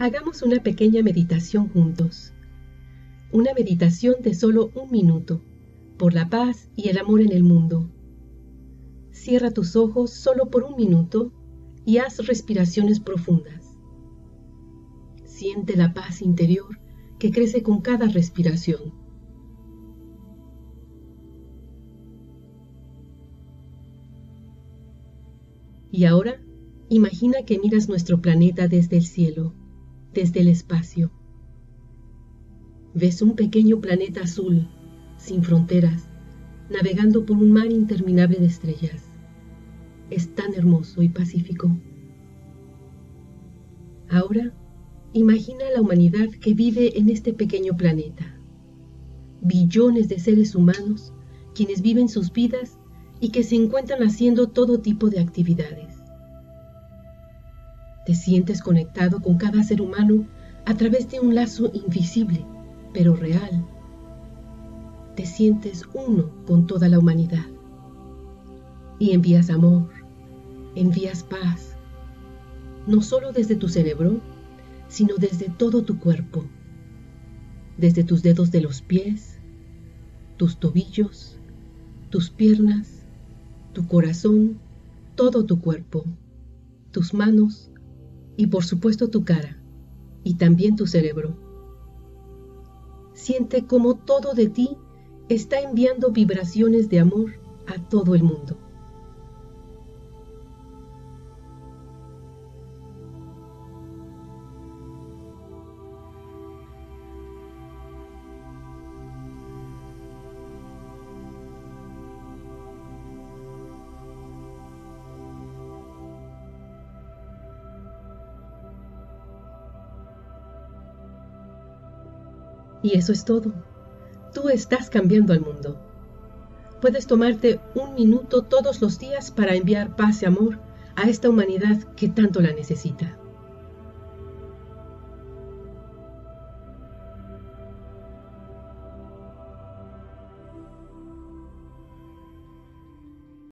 Hagamos una pequeña meditación juntos. Una meditación de solo un minuto, por la paz y el amor en el mundo. Cierra tus ojos solo por un minuto y haz respiraciones profundas. Siente la paz interior que crece con cada respiración. Y ahora, imagina que miras nuestro planeta desde el cielo desde el espacio. Ves un pequeño planeta azul, sin fronteras, navegando por un mar interminable de estrellas. Es tan hermoso y pacífico. Ahora, imagina la humanidad que vive en este pequeño planeta. Billones de seres humanos quienes viven sus vidas y que se encuentran haciendo todo tipo de actividades. Te sientes conectado con cada ser humano a través de un lazo invisible, pero real. Te sientes uno con toda la humanidad. Y envías amor, envías paz, no solo desde tu cerebro, sino desde todo tu cuerpo, desde tus dedos de los pies, tus tobillos, tus piernas, tu corazón, todo tu cuerpo, tus manos, y por supuesto tu cara y también tu cerebro. Siente cómo todo de ti está enviando vibraciones de amor a todo el mundo. Y eso es todo. Tú estás cambiando al mundo. Puedes tomarte un minuto todos los días para enviar paz y amor a esta humanidad que tanto la necesita.